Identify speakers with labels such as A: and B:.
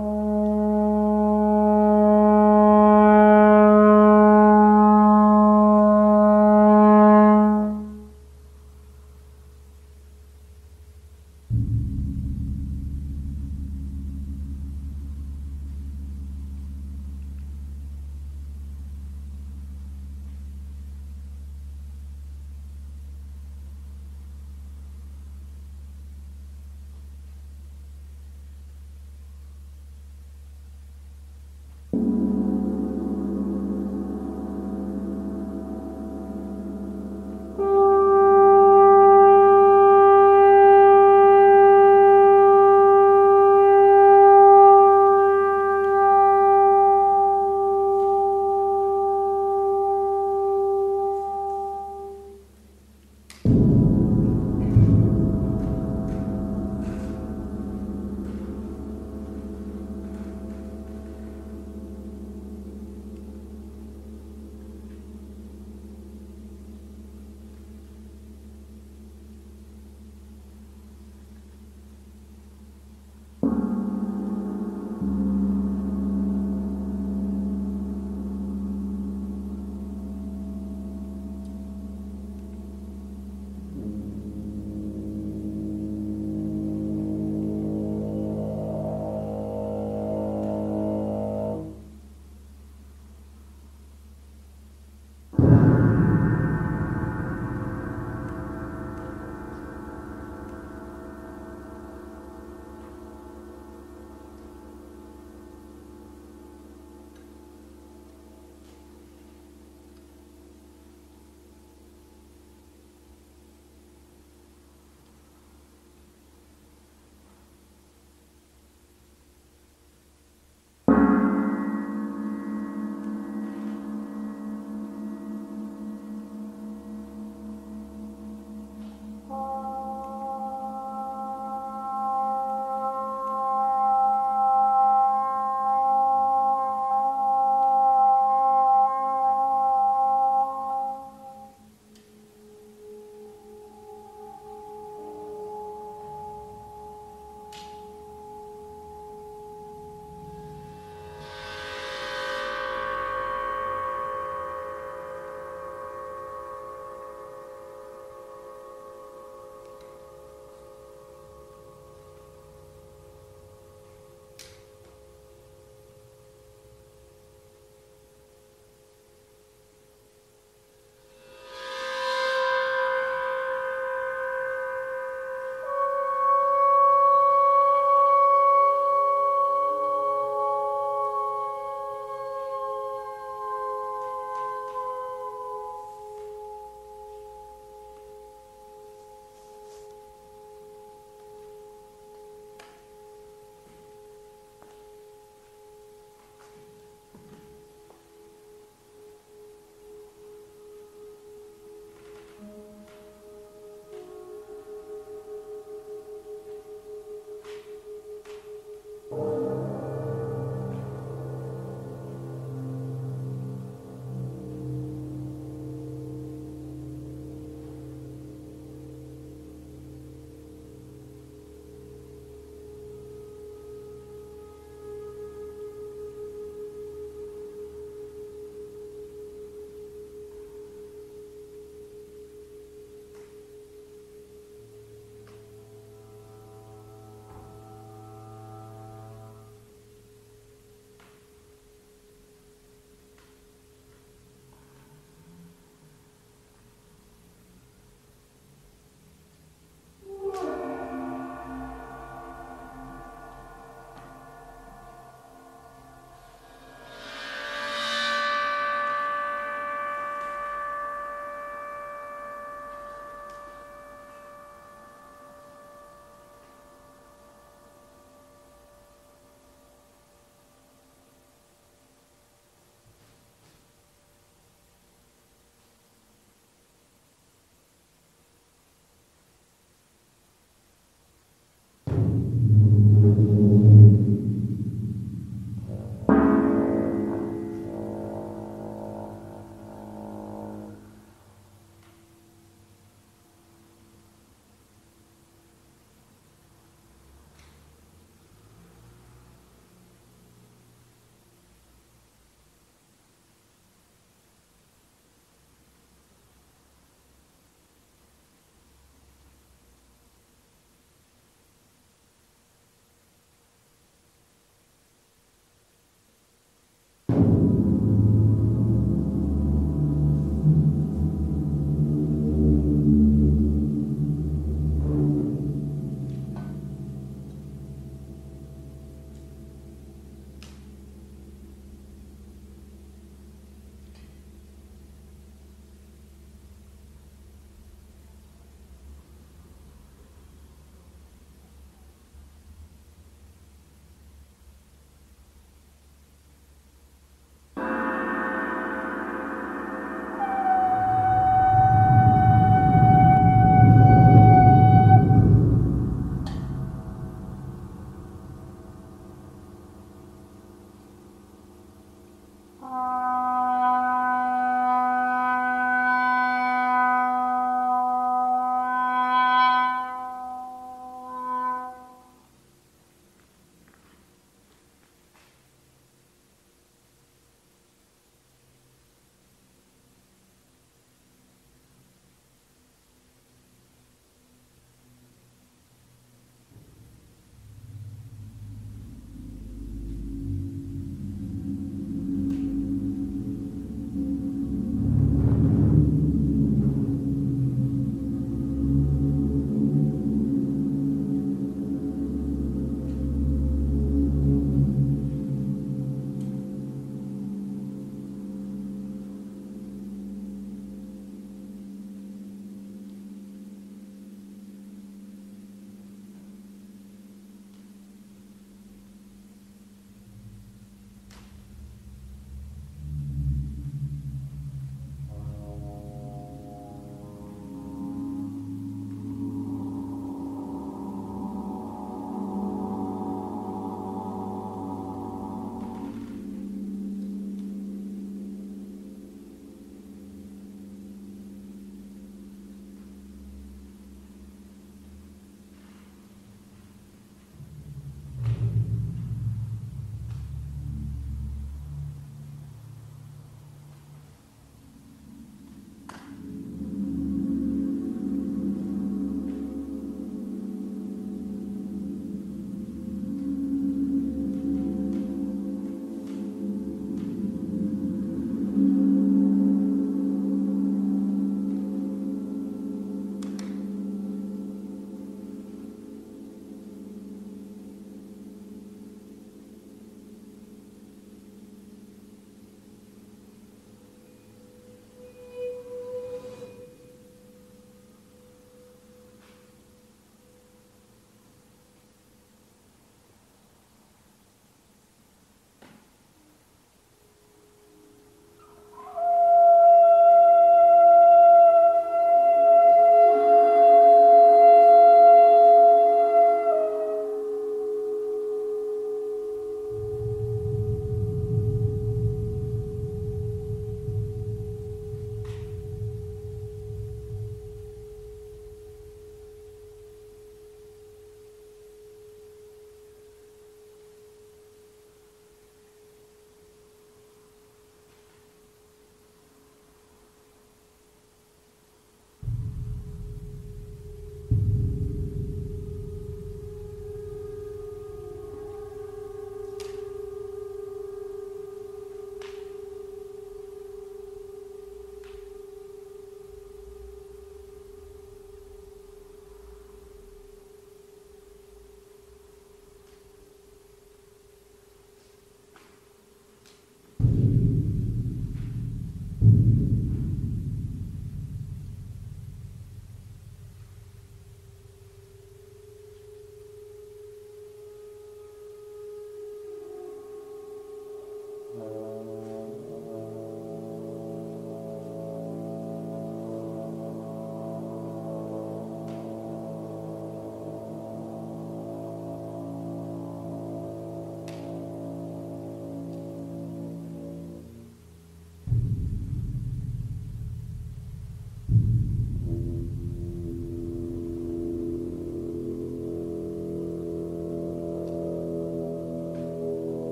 A: Oh.